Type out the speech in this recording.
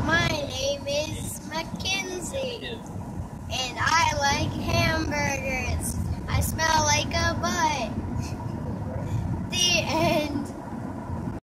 My name is Mackenzie, and I like hamburgers. I smell like a butt. The end.